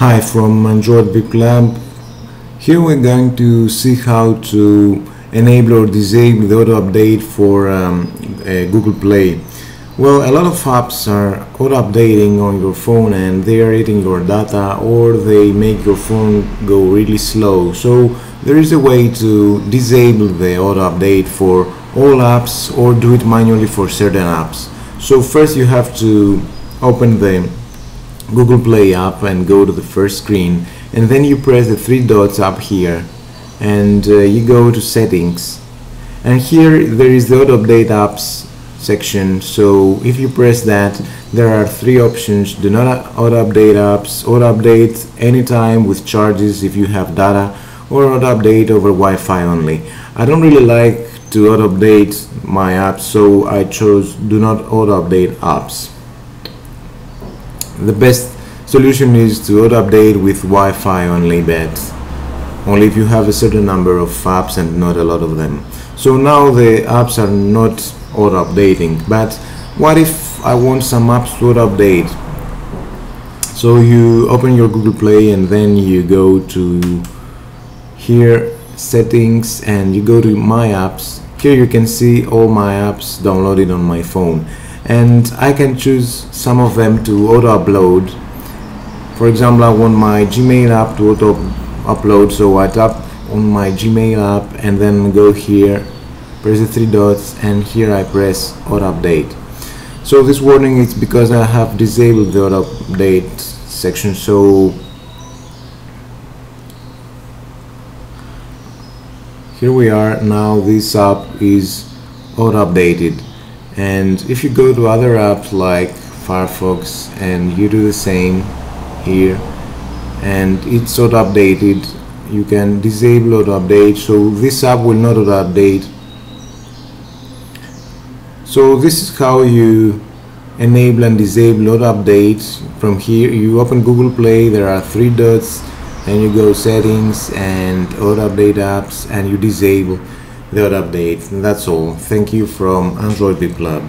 Hi from Android VIP Club. Here we're going to see how to enable or disable the auto update for um, uh, Google Play. Well, a lot of apps are auto updating on your phone and they are eating your data or they make your phone go really slow. So there is a way to disable the auto update for all apps or do it manually for certain apps. So first you have to open the Google Play app and go to the first screen and then you press the three dots up here and uh, you go to settings. And here there is the auto update apps section so if you press that there are three options. Do not auto update apps auto update anytime with charges if you have data or auto update over Wi-Fi only. I don't really like to auto update my apps so I chose do not auto update apps the best solution is to auto update with Wi-Fi only but only if you have a certain number of apps and not a lot of them. So now the apps are not auto updating but what if I want some apps to auto update so you open your Google Play and then you go to here settings and you go to my apps. Here you can see all my apps downloaded on my phone and I can choose some of them to auto upload for example I want my Gmail app to auto upload so I tap on my Gmail app and then go here press the three dots and here I press auto update so this warning is because I have disabled the auto update section so here we are. Now this app is auto updated and if you go to other apps like Firefox and you do the same here and it's auto updated you can disable auto update. So this app will not auto update. So this is how you enable and disable auto updates from here you open Google Play there are three dots and you go settings and auto update apps and you disable the auto update and that's all. Thank you from Android VIP Club